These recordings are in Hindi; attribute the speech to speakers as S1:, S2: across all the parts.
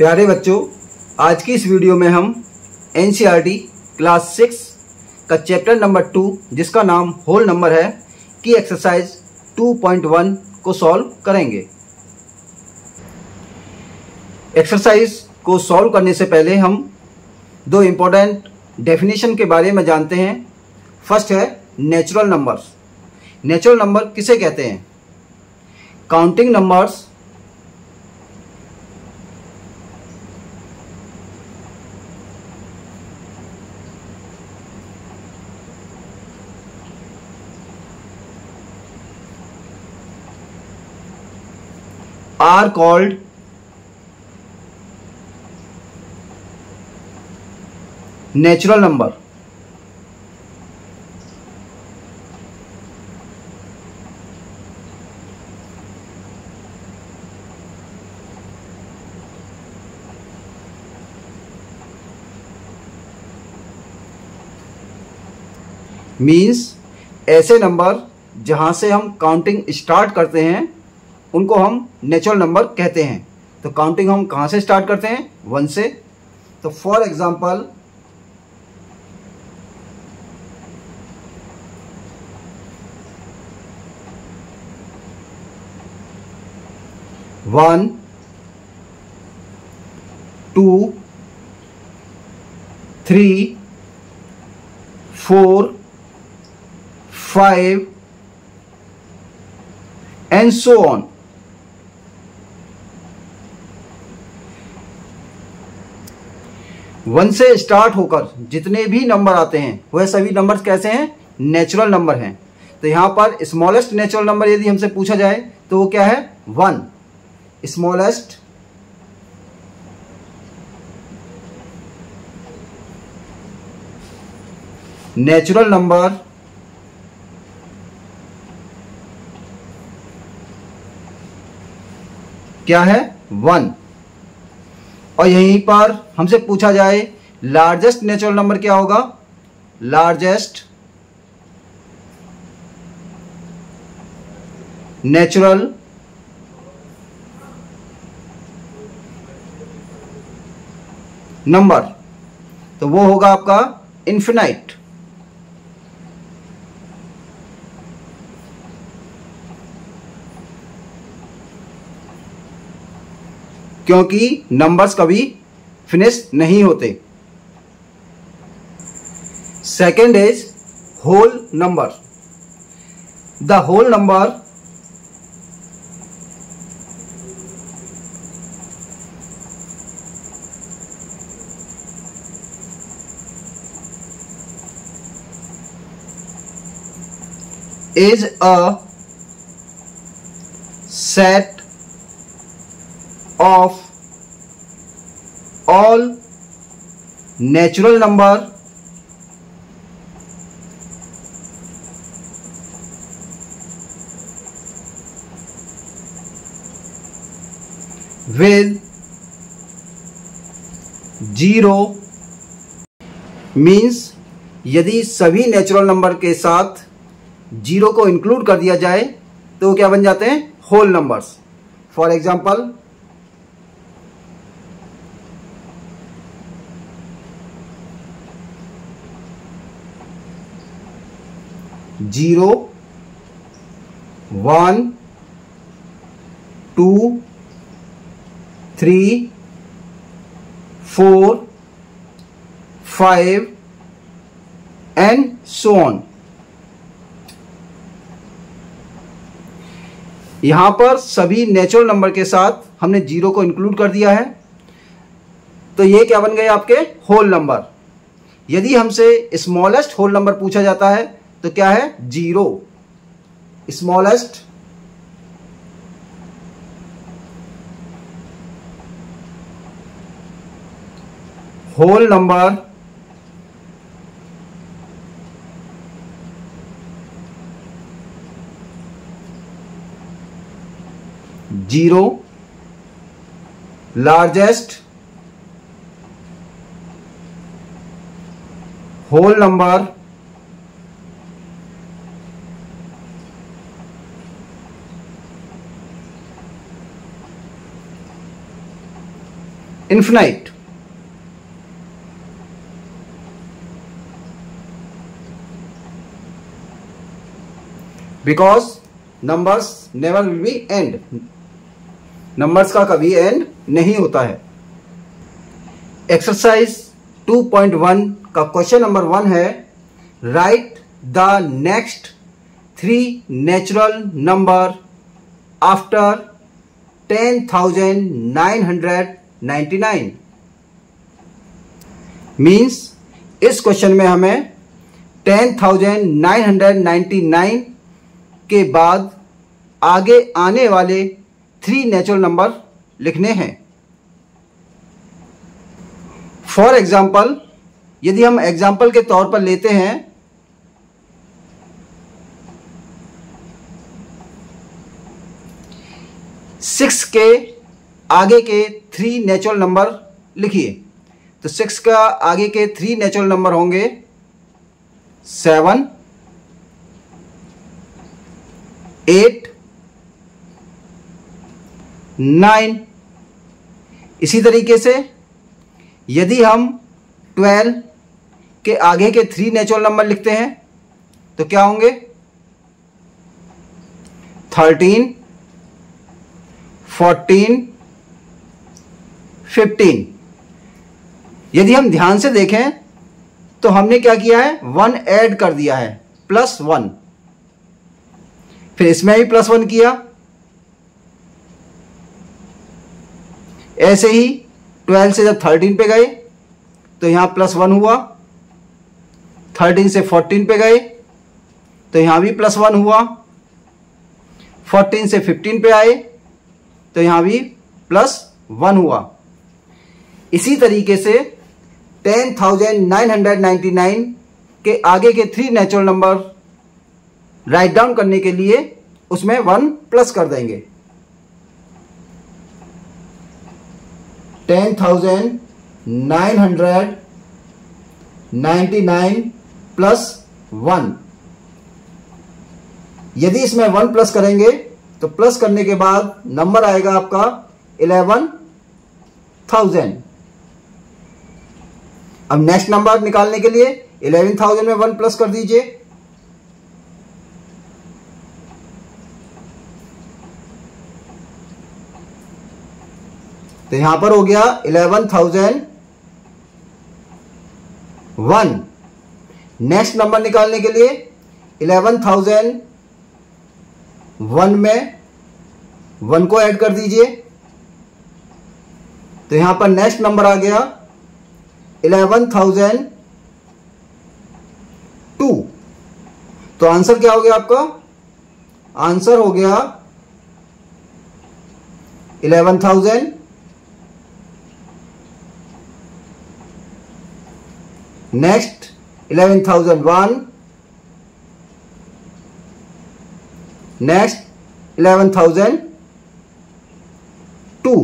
S1: प्यारे बच्चों, आज की इस वीडियो में हम एन क्लास सिक्स का चैप्टर नंबर टू, जिसका नाम होल नंबर है, की एक्सरसाइज 2.1 को सॉल्व करेंगे। एक्सरसाइज को सॉल्व करने से पहले हम दो इम्पोर्टेंट डेफिनेशन के बारे में जानते हैं। फ़र्स्ट है नेचुरल नंबर्स नेचुरल नंबर किसे कहते हैं? Counting numbers are called natural number means ऐसे नंबर जहाँ से हम काउंटिंग स्टार्ट करते हैं उनको हम नेचुरल नंबर कहते हैं। तो काउंटिंग हम कहाँ से स्टार्ट करते हैं? वन से। तो for example one two three four five and so on one से स्टार्ट होकर जितने भी नंबर आते हैं, वह सभी नंबर कैसे हैं? नेचुरल नंबर हैं। तो यहाँ पर स्मॉलेस्ट नेचुरल नंबर यदि हमसे पूछा जाए तो वो क्या है? वन स्मॉलेस्ट नेचुरल नंबर क्या है? वन और यहीं पर हमसे पूछा जाए लार्जेस्ट नेचुरल नंबर क्या होगा? लार्जेस्ट नेचुरल नंबर तो वो होगा आपका इन्फिनाइट क्योंकि नंबर्स कभी फिनिश नहीं होते। Second is whole number the whole number is a set of all natural number with zero means यदि सभी नेचुरल नंबर के साथ ज़ीरो को इंक्लूड कर दिया जाए तो क्या बन जाते हैं? Whole numbers for example zero, one, two, three, four, five, and so on. यहाँ पर सभी नेचुरल नंबर के साथ हमने ज़ीरो को इंक्लूड कर दिया है। तो ये क्या बन गए आपके? होल नंबर यदि हमसे स्मॉलेस्ट होल नंबर पूछा जाता है तो क्या है? Zero smallest whole number zero largest whole number infinite. Because numbers never will be end numbers का कभी एंड नहीं होता है. एक्सरसाइज 2.1 का क्वेश्चन नंबर वन है right the next three natural number after ten thousand nine hundred ninety nine. Means इस क्वेश्चन में हमें ten thousand nine hundred ninety nine के बाद आगे आने वाले थ्री नेचुरल नंबर लिखने हैं। फॉर एग्ज़ाम्पल यदि हम एग्ज़ाम्पल के तौर पर लेते हैं सिक्स के आगे के थ्री नेचुरल नंबर लिखिए। तो सिक्स का आगे के थ्री नेचुरल नंबर होंगे। सेवन एट नाइन इसी तरीके से यदि हम ट्वेल्व के आगे के थ्री नेचुरल नंबर लिखते हैं तो क्या होंगे? थर्टीन फोर्टीन फिफ्टीन यदि हम ध्यान से देखें तो हमने क्या किया है? वन ऐड कर दिया है प्लस वन फिर इसमें भी प्लस वन किया। ऐसे ही ट्वेल्व से जब थर्टीन पे गए तो यहाँ प्लस वन हुआ। थर्टीन से फोर्टीन पे गए तो यहाँ भी प्लस वन हुआ। फोर्टीन से फिफ्टीन पे आए तो यहाँ भी प्लस वन हुआ। इसी तरीके से ten thousand nine hundred ninety nine के आगे के three natural number right down करने के लिए उसमें वन प्लस कर देंगे। Ten thousand nine hundred ninety nine plus one यदि इसमें वन प्लस करेंगे तो प्लस करने के बाद नंबर आएगा आपका इलेवन थाउज़ेंड अब नेक्स्ट नंबर निकालने के लिए इलेवन थाउज़ेंड में वन प्लस कर दीजिए। तो यहाँ पर हो गया eleven thousand one next number निकालने के लिए इलेवन थाउज़ेंड वन में वन को ऐड कर दीजिए। तो यहाँ पर नेक्स्ट नंबर आ गया इलेवन थाउज़ेंड टू। तो आंसर क्या हो गया आपका? आंसर हो गया eleven thousand. Next, eleven thousand one. Next, eleven thousand two.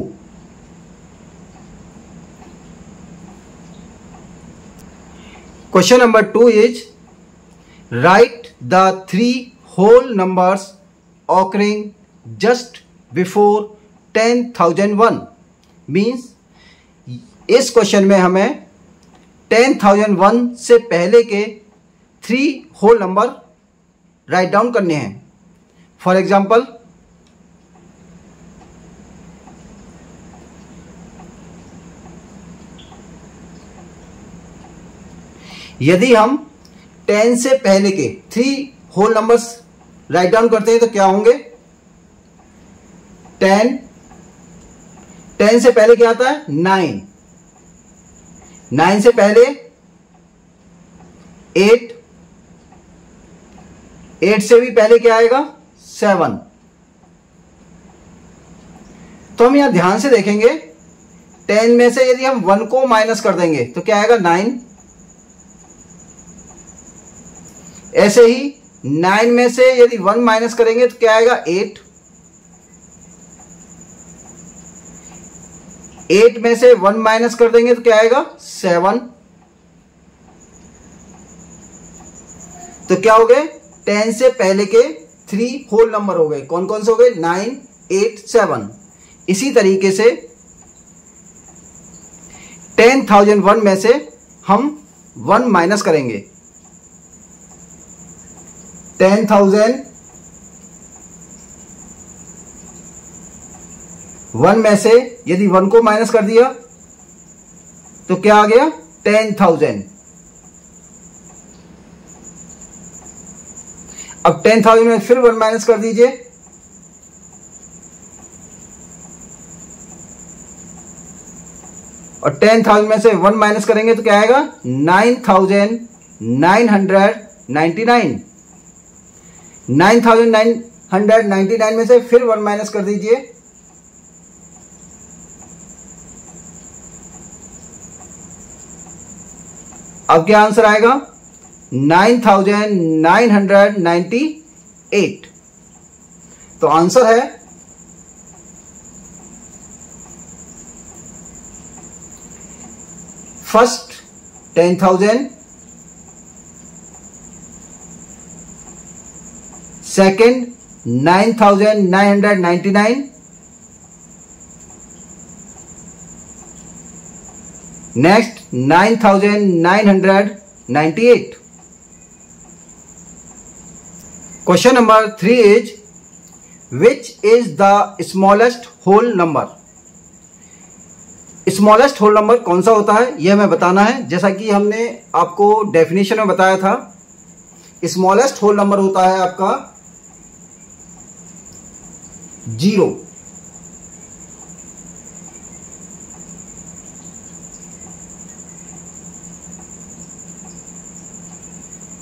S1: Question number two is right the three whole numbers occurring just before ten thousand one means इस क्वेश्चन में हमें टेन थाउज़ेंड वन से पहले के three whole number right down करने हैं। फॉर एग्ज़ाम्पल यदि हम टेन से पहले के three whole numbers right down करते हैं तो क्या होंगे? टेन टेन से पहले क्या आता है? नाइन नाइन से पहले एट एट से भी पहले क्या आएगा? सेवन तो हम यहाँ ध्यान से देखेंगे टेन में से यदि हम वन को माइनस कर देंगे तो क्या आएगा? नाइन ऐसे ही नाइन में से यदि वन माइनस करेंगे तो क्या आएगा? एट। एट में से वन माइनस कर देंगे तो क्या आएगा? सेवन। तो क्या हो गए? टेन से पहले के थ्री होल नंबर हो गए। कौन कौन से हो गए? Nine, eight, seven. इसी तरीके से टेन थाउज़ेंड वन में से हम वन माइनस करेंगे। टेन थाउज़ेंड वन में से यदि वन को माइनस कर दिया तो क्या आ गया? टेन थाउज़ेंड अब टेन थाउज़ेंड में फिर वन माइनस कर दीजिए। और टेन थाउज़ेंड में से वन माइनस करेंगे तो क्या आएगा? Nine thousand nine hundred ninety nine nine thousand nine hundred ninety nine में से फिर वन माइनस कर दीजिए। अब क्या आंसर आएगा? Nine thousand nine hundred ninety eight. तो आंसर है first ten thousand second nine thousand nine hundred ninety nine next nine thousand nine hundred ninety eight question number three is which is the smallest whole number smallest whole number कौन सा होता है? यह हमें बताना है। जैसा कि हमने आपको डेफिनेशन में बताया था स्मॉलेस्ट होल नंबर होता है आपका ज़ीरो।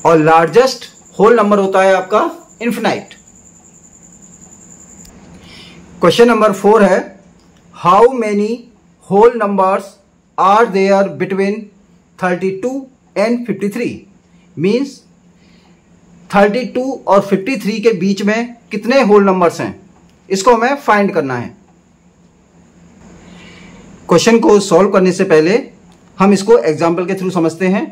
S1: और लार्जेस्ट होल नंबर होता है आपका इन्फिनाइट क्वेश्चन नंबर फोर है how many whole numbers are there between 32 and fifty three means thirty two और 53 के बीच में कितने होल नंबर्स हैं? इसको हमें फाइंड करना है। क्वेश्चन को सॉल्व करने से पहले हम इसको एग्ज़ाम्पल के थ्रू समझते हैं।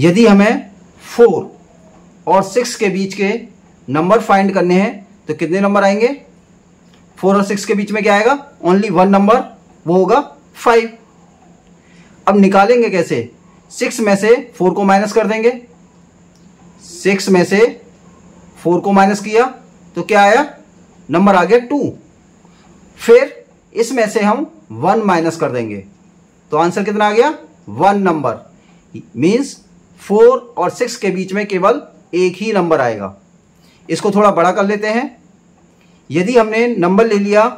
S1: यदि हमें फोर और सिक्स के बीच के नंबर फाइंड करने हैं तो कितने नंबर आएँगे? फोर और सिक्स के बीच में क्या आएगा? ओनली वन नंबर वो होगा फाइव अब निकालेंगे कैसे? सिक्स में से फोर को माइनस कर देंगे। सिक्स में से फोर को माइनस किया तो क्या आया? नंबर आ गया टू। फिर इसमें से हम वन माइनस कर देंगे। तो आंसर कितना आ गया? One number. मीन्स फोर और सिक्स के बीच में केवल एक ही नंबर आएगा। इसको थोड़ा बड़ा कर लेते हैं। यदि हमने नंबर ले लिया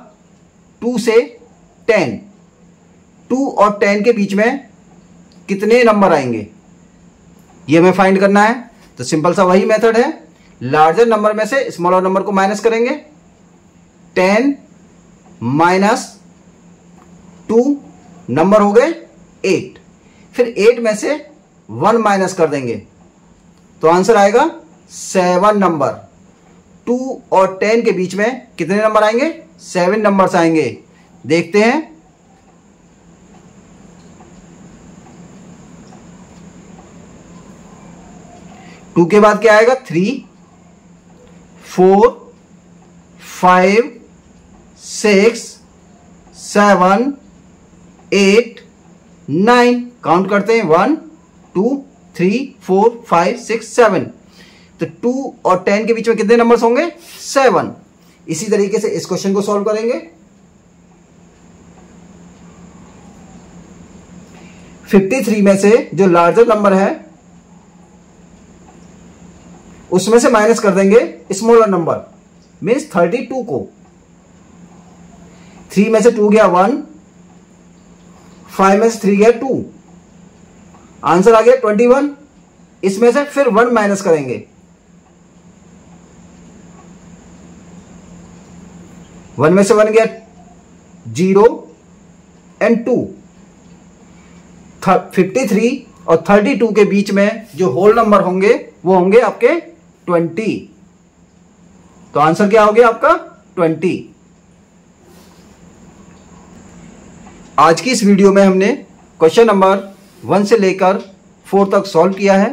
S1: टू से टेन, टू और टेन के बीच में कितने नंबर आएँगे? ये हमें फाइंड करना है। तो सिंपल सा वही मेथड है। लार्जर नंबर में से स्मॉलर नंबर को माइनस करेंगे। टेन माइनस टू नंबर हो गए एट फिर एट में से वन माइनस कर देंगे। तो आंसर आएगा सेवन नंबर टू और टेन के बीच में कितने नंबर आएँगे? सेवन नंबर्स आएँगे। देखते हैं। टू के बाद क्या आएगा? Three, four, five, six, seven, eight, nine. Count करते हैं। One two three four five six seven तो टू और टेन के बीच में कितने नंबर्स होंगे? सेवन इसी तरीके से इस क्वेश्चन को सॉल्व करेंगे। फिफ्टी थ्री में से जो लार्जर नंबर है उसमें से माइनस कर देंगे smaller number. Means thirty two को। थ्री में से टू गया वन, फाइव में से थ्री गया टू। आंसर आ गया ट्वेंटी वन। इसमें से फिर वन माइनस करेंगे। वन में से वन गया zero and two. Fifty three और थर्टी टू के बीच में जो होल नंबर होंगे, वो होंगे आपके ट्वेंटी। तो आंसर क्या हो गया आपका? ट्वेंटी। आज की इस वीडियो में हमने क्वेश्चन नंबर वन से लेकर फोर तक सॉल्व किया है।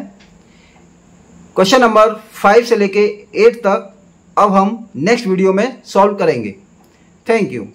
S1: क्वेश्चन नंबर फाइव से लेकर एट तक अब हम नेक्स्ट वीडियो में सॉल्व करेंगे। Thank you.